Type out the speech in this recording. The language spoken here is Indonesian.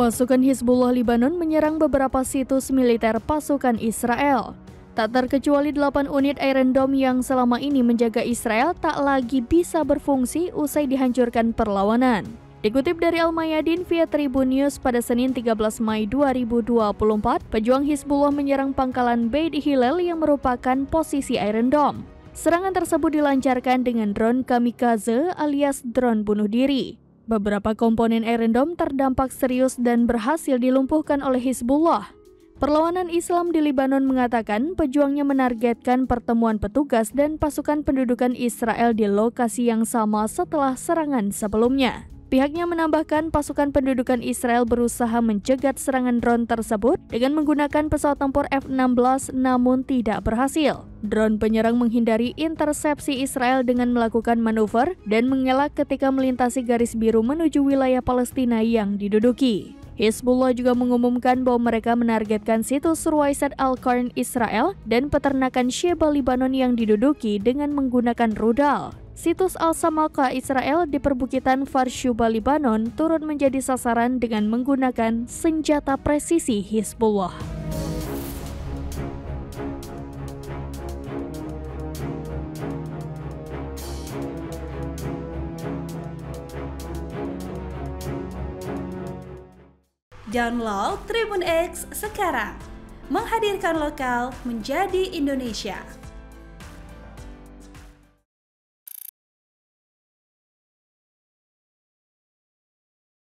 Pasukan Hizbullah Libanon menyerang beberapa situs militer pasukan Israel. Tak terkecuali 8 unit Iron Dome yang selama ini menjaga Israel tak lagi bisa berfungsi usai dihancurkan perlawanan. Dikutip dari Al-Mayadin via Tribun News pada Senin 13 Mei 2024, pejuang Hizbullah menyerang pangkalan Beit Hillel yang merupakan posisi Iron Dome. Serangan tersebut dilancarkan dengan drone kamikaze alias drone bunuh diri. Beberapa komponen Iron Dome terdampak serius dan berhasil dilumpuhkan oleh Hizbullah. Perlawanan Islam di Libanon mengatakan pejuangnya menargetkan pertemuan petugas dan pasukan pendudukan Israel di lokasi yang sama setelah serangan sebelumnya. Pihaknya menambahkan pasukan pendudukan Israel berusaha mencegat serangan drone tersebut dengan menggunakan pesawat tempur F-16 namun tidak berhasil. Drone penyerang menghindari intersepsi Israel dengan melakukan manuver dan mengelak ketika melintasi garis biru menuju wilayah Palestina yang diduduki. Hezbollah juga mengumumkan bahwa mereka menargetkan situs Ruwaisat Al-Qarn Israel dan peternakan Sheba Libanon yang diduduki dengan menggunakan rudal. Situs Al-Samaka Israel di perbukitan Farshuba Libanon turut menjadi sasaran dengan menggunakan senjata presisi Hezbollah. Download Tribun X sekarang. Menghadirkan lokal menjadi Indonesia.